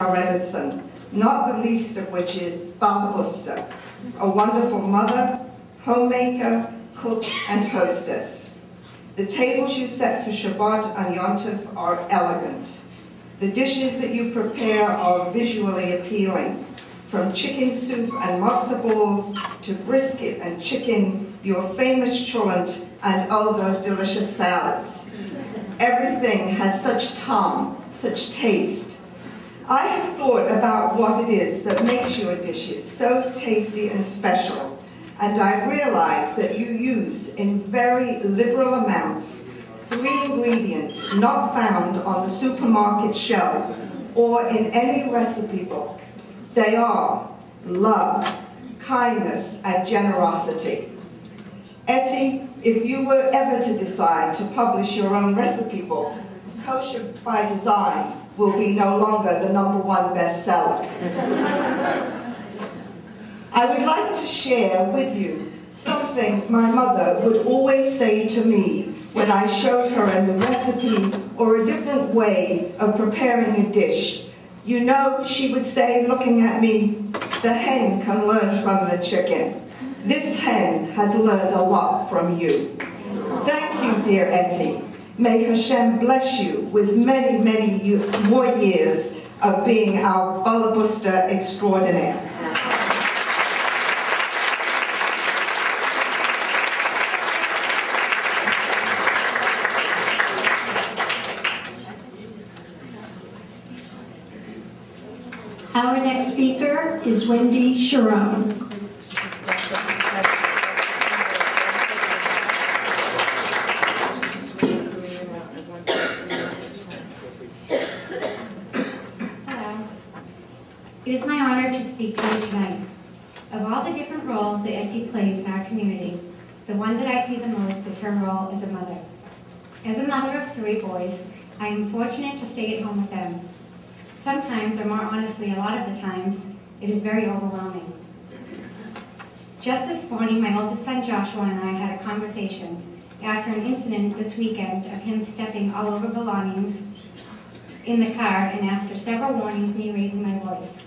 Reverson, not the least of which is Balabusta, a wonderful mother, homemaker, cook, and hostess. The tables you set for Shabbat and Yontif are elegant. The dishes that you prepare are visually appealing, from chicken soup and matzo balls to brisket and chicken, your famous cholent, and oh, those delicious salads. Everything has such ta'am, such taste. I have thought about what it is that makes your dishes so tasty and special, and I've realized that you use in very liberal amounts three ingredients not found on the supermarket shelves or in any recipe book. They are love, kindness, and generosity. Ettie, if you were ever to decide to publish your own recipe book, Kosher by Design will be no longer the number one bestseller. I would like to share with you something my mother would always say to me when I showed her a new recipe or a different way of preparing a dish. You know, she would say, looking at me, the hen can learn from the chicken. This hen has learned a lot from you. Thank you, dear Ettie. May Hashem bless you with many, many more years of being our Balabusta extraordinaire. Our next speaker is Wendy Sharon. Hello. It is my honor to speak to you tonight. Of all the different roles that Ettie plays in our community, the one that I see the most is her role as a mother. As a mother of three boys, I am fortunate to stay at home with them. Sometimes, or more honestly, a lot of the times, it is very overwhelming. Just this morning, my oldest son Joshua and I had a conversation after an incident this weekend of him stepping all over belongings in the car and after several warnings me raising my voice.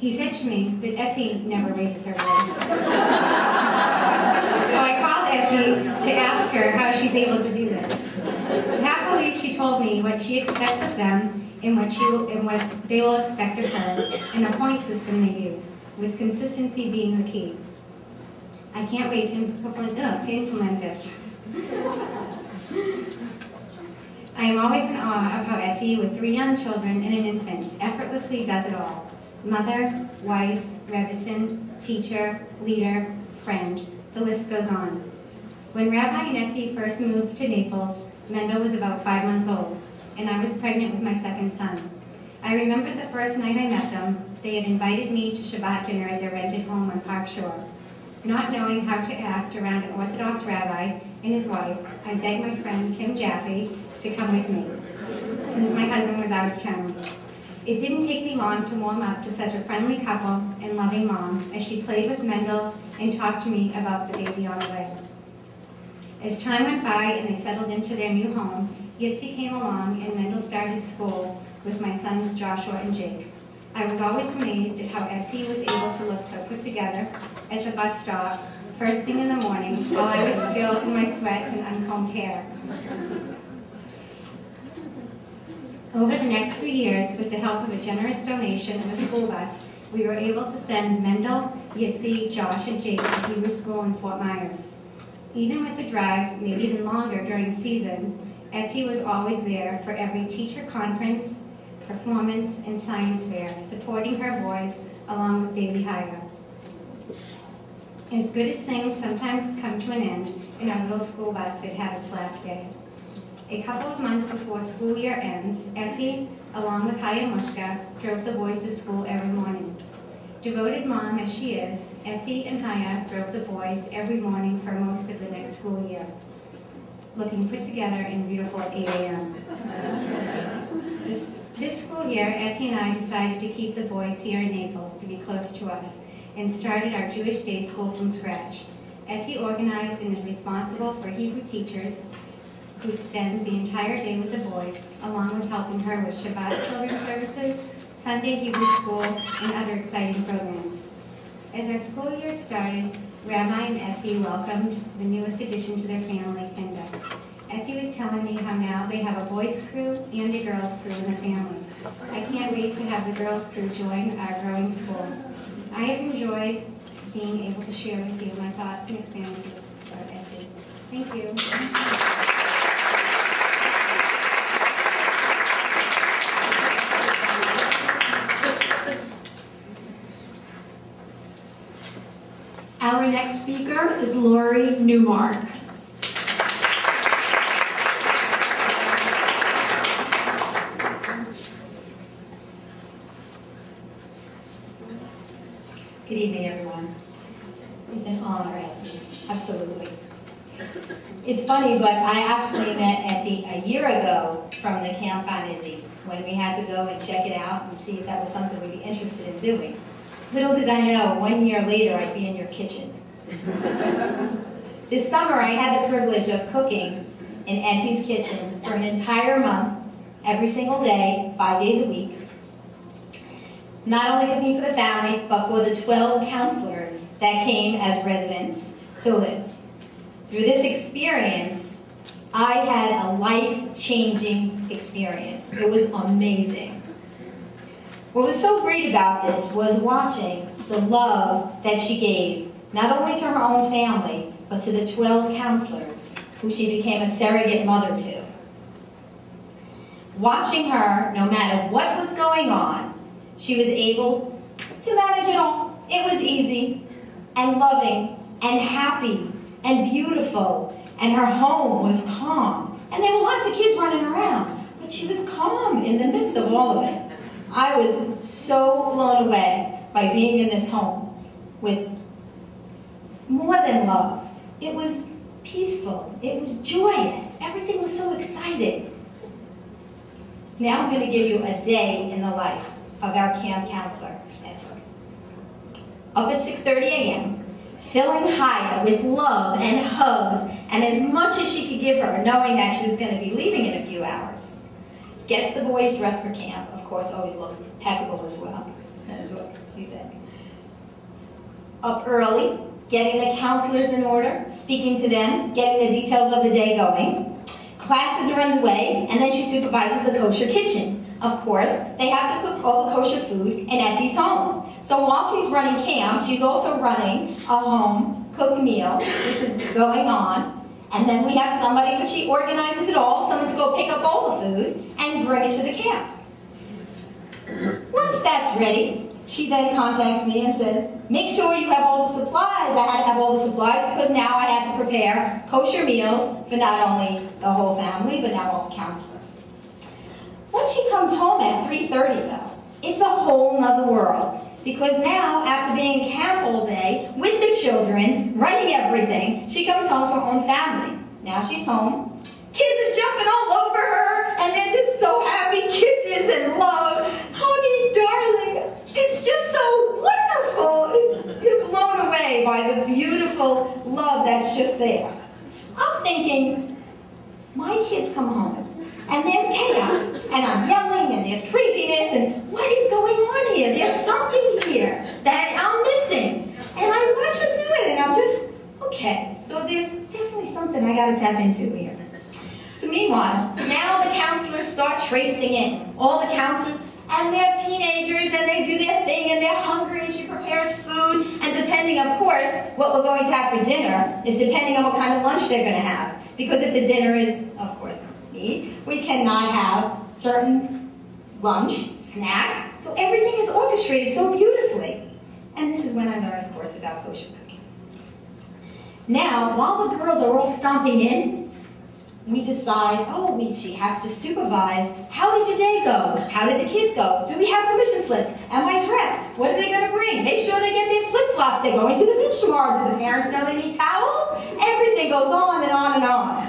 He said to me that Ettie never raises her voice. so I called Ettie to ask her how she's able to do this. Happily, she told me what she expects of them and what, she and what they will expect of her and the point system they use, with consistency being the key. I can't wait to implement, ugh, to implement this. I am always in awe of how Ettie, with three young children and an infant, effortlessly does it all. Mother, wife, Rebbetzin, teacher, leader, friend, the list goes on. When Rabbi and Ettie first moved to Naples, Mendel was about five months old, and I was pregnant with my second son. I remember the first night I met them, they had invited me to Shabbat dinner at their rented home on Park Shore. Not knowing how to act around an Orthodox rabbi and his wife, I begged my friend Kim Jaffe to come with me, since my husband was out of town. It didn't take me long to warm up to such a friendly couple and loving mom as she played with Mendel and talked to me about the baby on the way. As time went by and they settled into their new home, Yitzi came along and Mendel started school with my sons Joshua and Jake. I was always amazed at how Ettie was able to look so put together at the bus stop first thing in the morning while I was still in my sweats and uncombed hair. Over the next few years, with the help of a generous donation of a school bus, we were able to send Mendel, Yitzi, Josh, and Jake to Hebrew School in Fort Myers. Even with the drive, maybe even longer during the season, Ettie was always there for every teacher conference, performance, and science fair, supporting her boys along with Baby Haya. As good as things sometimes come to an end, in our little school bus, it had its last day. A couple of months before school year ends, Ettie, along with Haya Mushka, drove the boys to school every morning. Devoted mom as she is, Ettie and Haya drove the boys every morning for most of the next school year, looking put together and beautiful at 8 a.m. this, this school year, Ettie and I decided to keep the boys here in Naples to be closer to us and started our Jewish day school from scratch. Ettie organized and is responsible for Hebrew teachers who spends the entire day with the boys, along with helping her with Shabbat children's services, Sunday Hebrew School, and other exciting programs. As our school year started, Rabbi and Ettie welcomed the newest addition to their family, Kinda. Ettie was telling me how now they have a boys crew and a girls crew in the family. I can't wait to have the girls crew join our growing school. I have enjoyed being able to share with you my thoughts and experiences about Ettie. Thank you. Our next speaker is Lori Newmark. Good evening, everyone. It's an honor, Ettie. Absolutely. It's funny, but I actually met Ettie a year ago from the Camp Gan Izzy when we had to go and check it out and see if that was something we'd be interested in doing. Little did I know, one year later, I'd be in your kitchen. This summer, I had the privilege of cooking in Ettie's kitchen for an entire month, every single day, five days a week. Not only cooking for the family, but for the 12 counselors that came as residents to live. Through this experience, I had a life-changing experience. It was amazing. What was so great about this was watching the love that she gave, not only to her own family, but to the 12 counselors who she became a surrogate mother to. Watching her, no matter what was going on, she was able to manage it all. It was easy and loving and happy and beautiful, and her home was calm. And there were lots of kids running around, but she was calm in the midst of all of it. I was so blown away by being in this home with more than love. It was peaceful. It was joyous. Everything was so exciting. Now I'm going to give you a day in the life of our camp counselor, Up at 6.30 a.m., filling Haya with love and hugs and as much as she could give her, knowing that she was going to be leaving in a few hours. Gets the boys dressed for camp, Of course, always looks impeccable as well. That is what she said. Up early, getting the counselors in order, speaking to them, getting the details of the day going. Classes are underway, and then she supervises the kosher kitchen. Of course, they have to cook all the kosher food in Ettie's home. So while she's running camp, she's also running a home cooked meal, which is going on. And then we have somebody, but she organizes it all, someone to go pick up all the food and bring it to the camp. Once that's ready, she then contacts me and says, make sure you have all the supplies. I had to have all the supplies because now I had to prepare kosher meals for not only the whole family, but now all the counselors. When she comes home at 3.30 though, it's a whole nother world. Because now, after being in camp all day, with the children, running everything, she comes home to her own family. Now she's home. Kids are jumping all over her, and they're just so happy, kisses and love. Honey, darling, it's just so wonderful. It's, you're blown away by love that's just there. I'm thinking, my kids come home, and there's chaos, and I'm yelling, and there's craziness, and what is going on here? There's something here that I'm missing. And I watch them do it, and I'm just, okay, so there's definitely something I gotta tap into here. So meanwhile, now the counselors start traipsing in. All the counselors, and they're teenagers, and they do their thing, and they're hungry, and she prepares food, and depending, of course, what we're going to have for dinner is depending on what kind of lunch they're going to have. Because if the dinner is, of course, meat, we cannot have certain lunch, snacks, so everything is orchestrated so beautifully. And this is when I learned, of course, about kosher cooking. Now, while the girls are all stomping in, we decide, oh, we, she has to supervise. How did your day go? How did the kids go? Do we have permission slips? Am I dressed? What are they going to bring? Make sure they get their flip-flops. They're going to the beach tomorrow. Do the parents know they need towels? Everything goes on and on and on.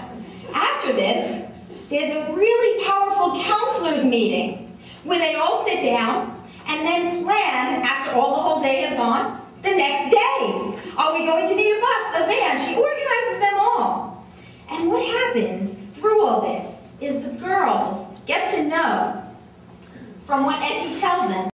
After this, there's a really powerful counselors meeting where they all sit down and then plan, after all the whole day is gone, the next day. Are we going to need a bus, a van? She organizes them all. And what happens through all this is the girls get to know from what Ettie tells them,